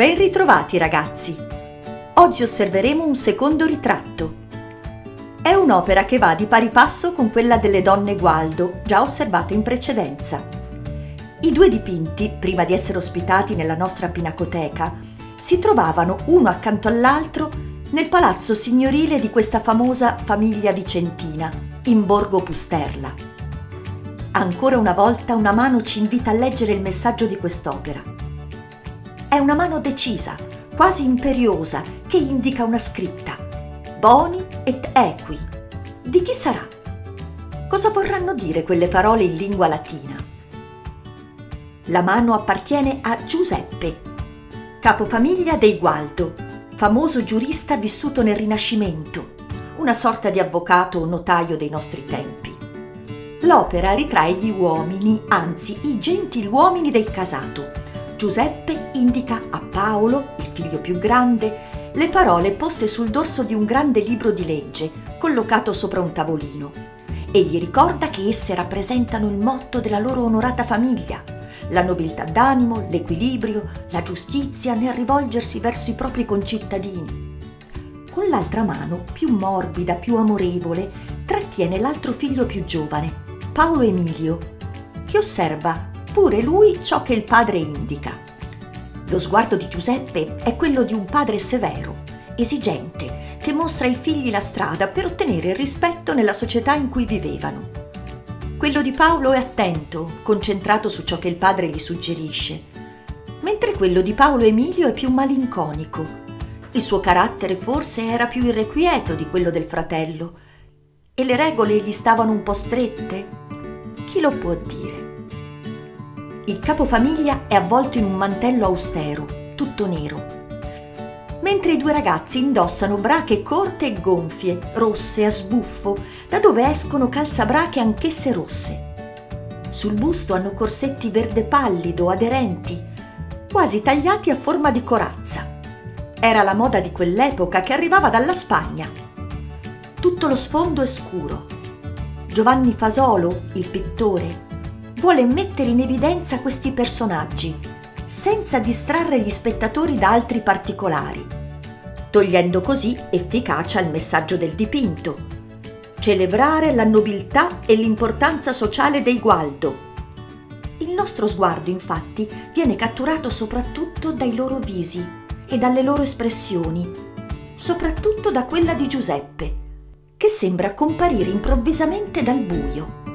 Ben ritrovati ragazzi! Oggi osserveremo un secondo ritratto. È un'opera che va di pari passo con quella delle donne Gualdo, già osservate in precedenza. I due dipinti, prima di essere ospitati nella nostra pinacoteca, si trovavano uno accanto all'altro nel palazzo signorile di questa famosa famiglia vicentina, in Borgo Pusterla. Ancora una volta una mano ci invita a leggere il messaggio di quest'opera è una mano decisa, quasi imperiosa, che indica una scritta. Boni et equi. Di chi sarà? Cosa vorranno dire quelle parole in lingua latina? La mano appartiene a Giuseppe, capofamiglia dei Gualdo, famoso giurista vissuto nel Rinascimento, una sorta di avvocato o notaio dei nostri tempi. L'opera ritrae gli uomini, anzi i gentiluomini del casato, Giuseppe indica a Paolo, il figlio più grande, le parole poste sul dorso di un grande libro di legge collocato sopra un tavolino e gli ricorda che esse rappresentano il motto della loro onorata famiglia, la nobiltà d'animo, l'equilibrio, la giustizia nel rivolgersi verso i propri concittadini. Con l'altra mano, più morbida, più amorevole, trattiene l'altro figlio più giovane, Paolo Emilio, che osserva pure lui ciò che il padre indica. Lo sguardo di Giuseppe è quello di un padre severo, esigente, che mostra ai figli la strada per ottenere il rispetto nella società in cui vivevano. Quello di Paolo è attento, concentrato su ciò che il padre gli suggerisce, mentre quello di Paolo Emilio è più malinconico. Il suo carattere forse era più irrequieto di quello del fratello e le regole gli stavano un po' strette. Chi lo può dire? Il capofamiglia è avvolto in un mantello austero, tutto nero, mentre i due ragazzi indossano brache corte e gonfie, rosse a sbuffo, da dove escono calzabrache anch'esse rosse. Sul busto hanno corsetti verde pallido, aderenti, quasi tagliati a forma di corazza. Era la moda di quell'epoca che arrivava dalla Spagna. Tutto lo sfondo è scuro. Giovanni Fasolo, il pittore, vuole mettere in evidenza questi personaggi, senza distrarre gli spettatori da altri particolari, togliendo così efficacia al messaggio del dipinto. Celebrare la nobiltà e l'importanza sociale dei Gualdo. Il nostro sguardo, infatti, viene catturato soprattutto dai loro visi e dalle loro espressioni, soprattutto da quella di Giuseppe, che sembra comparire improvvisamente dal buio